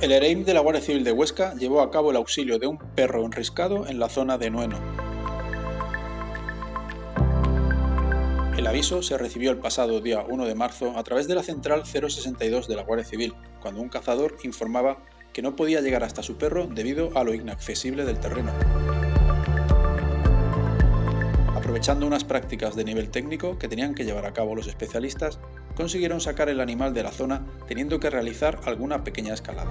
El EREIM de la Guardia Civil de Huesca llevó a cabo el auxilio de un perro enriscado en la zona de Nueno. El aviso se recibió el pasado día 1 de marzo a través de la central 062 de la Guardia Civil, cuando un cazador informaba que no podía llegar hasta su perro debido a lo inaccesible del terreno. Aprovechando unas prácticas de nivel técnico que tenían que llevar a cabo los especialistas, consiguieron sacar el animal de la zona teniendo que realizar alguna pequeña escalada.